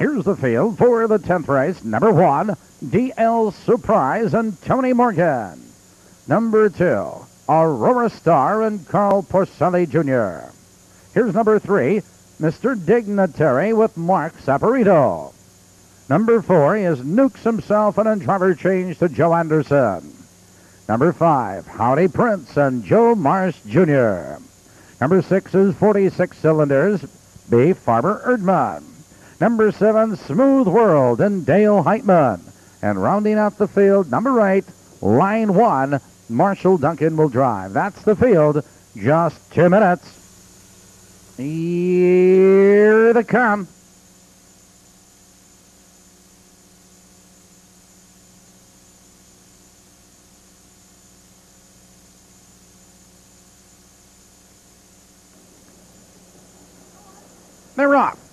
Here's the field for the 10th race. Number one, DL Surprise and Tony Morgan. Number two, Aurora Star and Carl Porcelli Jr. Here's number three, Mr. Dignitary with Mark Saporito. Number four is Nukes himself and a driver change to Joe Anderson. Number five, Howdy Prince and Joe Mars Jr. Number six is 46 cylinders, B. Farmer Erdman. Number seven, Smooth World and Dale Heitman. And rounding out the field, number eight, line one, Marshall Duncan will drive. That's the field. Just two minutes. Here they come. They're off.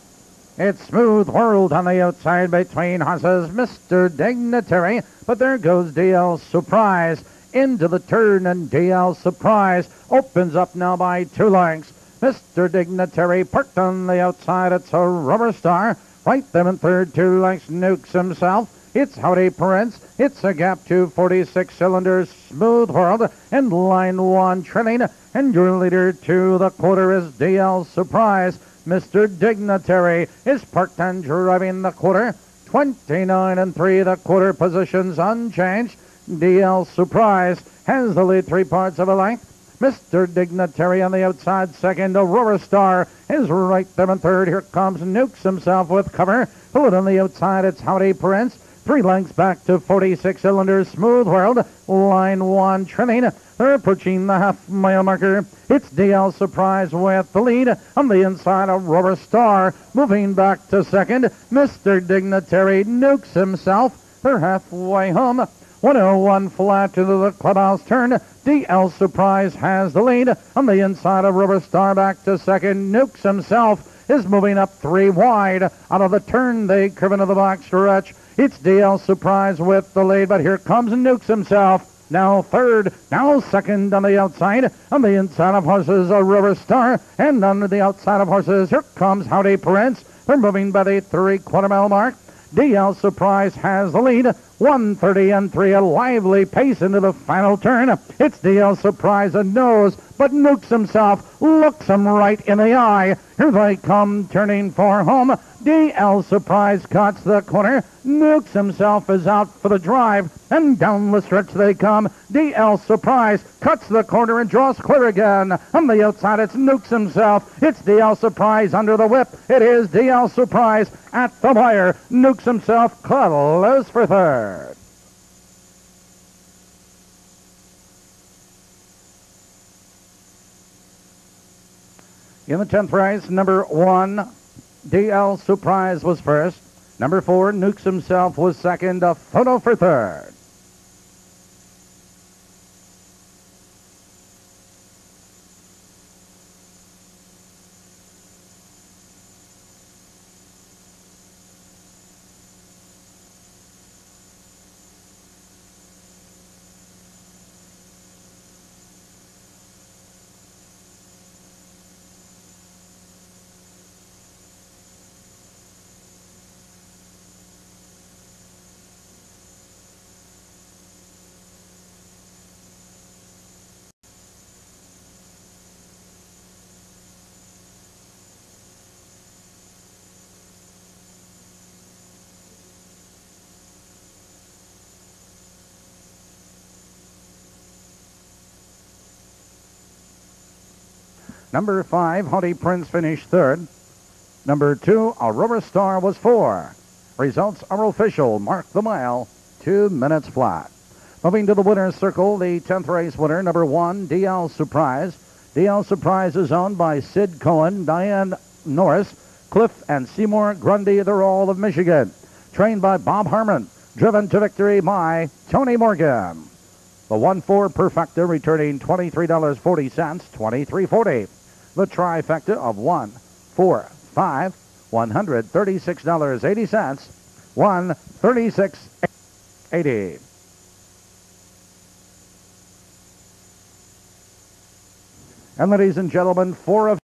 It's smooth world on the outside between horses, Mr. Dignitary. But there goes DL Surprise into the turn, and DL Surprise opens up now by two lengths. Mr. Dignitary parked on the outside. It's Aurora Star. Right them in third, two lengths, nukes himself. It's Howdy Prince. It's a gap to 46 cylinders, smooth world, and line one trailing. And your leader to the quarter is DL Surprise. Mr. Dignitary is parked and driving the quarter. 29 and 3, the quarter positions unchanged. DL Surprise has the lead three parts of a length. Mr. Dignitary on the outside second. Aurora Star is right there in third. Here comes Nukes himself with cover. Put on the outside, it's Howdy Prince. Three lengths back to 46 cylinders. Smooth World. Line one trimming. Uh, They're approaching the half mile marker. It's DL Surprise with the lead. On the inside, Aurora Star moving back to second. Mr. Dignitary nukes himself. They're halfway home. 101 flat to the clubhouse turn. DL Surprise has the lead. On the inside Aurora Star back to second. Nukes himself is moving up three wide. Out of the turn, they curve into the backstretch. It's DL Surprise with the lead, but here comes Nukes himself. Now third, now second on the outside. On the inside of horses, Aurora Star. And on the outside of horses, here comes Howdy Prince. They're moving by the three-quarter mile mark. DL Surprise has the lead. 130 and 3, a lively pace into the final turn. It's DL Surprise and knows, but nukes himself, looks him right in the eye. Here they come, turning for home. DL Surprise cuts the corner. Nukes himself is out for the drive, and down the stretch they come. DL Surprise cuts the corner and draws clear again. On the outside, it's Nukes himself. It's DL Surprise under the whip. It is DL Surprise at the wire. Nukes himself close for third. In the 10th race, number one, DL Surprise was first. Number four, Nukes himself was second. A photo for third. Number five, Howdy Prince finished third. Number two, Aurora Star was four. Results are official. Mark the mile, two minutes flat. Moving to the winner's circle, the 10th race winner, number one, DL Surprise. DL Surprise is owned by Sid Cohen, Diane Norris, Cliff and Seymour Grundy. They're all of Michigan. Trained by Bob Harmon. Driven to victory by Tony Morgan. The 1-4 Perfecta returning $23.40, $23.40 the trifecta of 1, 4, 5, $136.80, 136.80. And ladies and gentlemen, four of